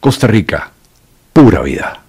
Costa Rica, pura vida.